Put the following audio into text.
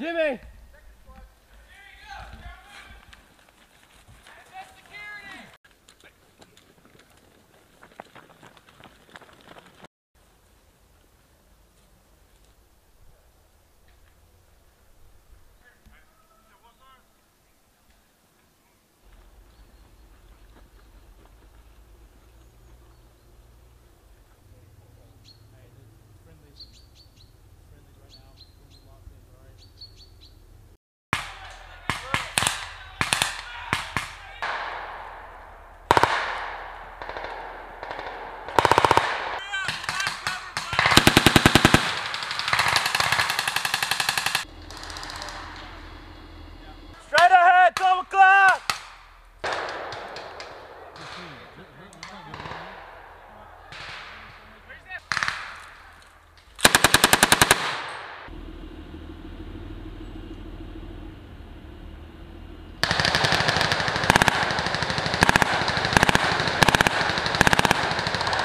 Jimmy!